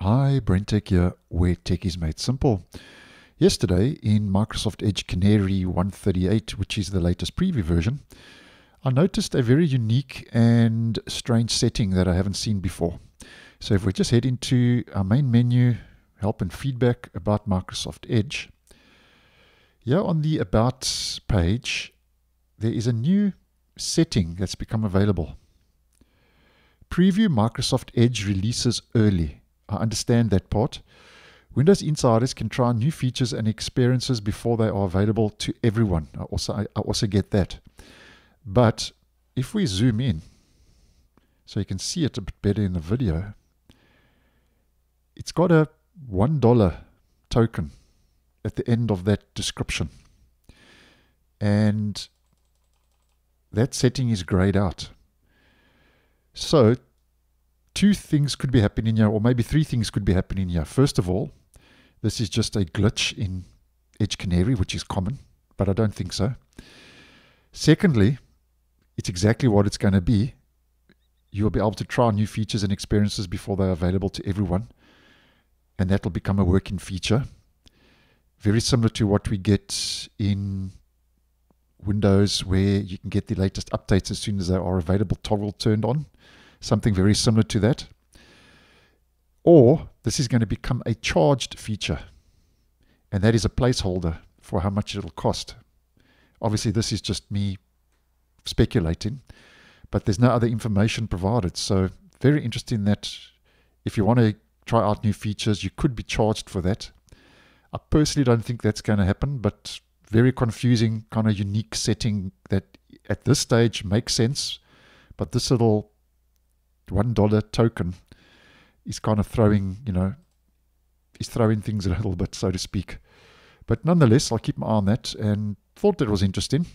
Hi, BrenTech here, where tech is made simple. Yesterday, in Microsoft Edge Canary 138, which is the latest preview version, I noticed a very unique and strange setting that I haven't seen before. So if we just head into our main menu, help and feedback about Microsoft Edge, here on the About page, there is a new setting that's become available. Preview Microsoft Edge releases early. I understand that part. Windows insiders can try new features and experiences before they are available to everyone. I also, I, I also get that. But if we zoom in, so you can see it a bit better in the video, it's got a $1 token at the end of that description. And that setting is grayed out. So two things could be happening here, or maybe three things could be happening here. First of all, this is just a glitch in Edge Canary, which is common, but I don't think so. Secondly, it's exactly what it's going to be. You'll be able to try new features and experiences before they're available to everyone, and that will become a working feature. Very similar to what we get in Windows, where you can get the latest updates as soon as they are available, toggle turned on something very similar to that. Or this is going to become a charged feature, and that is a placeholder for how much it'll cost. Obviously, this is just me speculating, but there's no other information provided. So, very interesting that if you want to try out new features, you could be charged for that. I personally don't think that's going to happen, but very confusing, kind of unique setting that at this stage makes sense. But this little one dollar token is kind of throwing, you know, is throwing things a little bit, so to speak. But nonetheless, I'll keep my eye on that and thought that was interesting.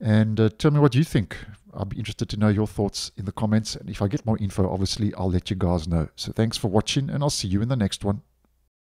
And uh, tell me what you think. I'll be interested to know your thoughts in the comments. And if I get more info, obviously, I'll let you guys know. So thanks for watching, and I'll see you in the next one.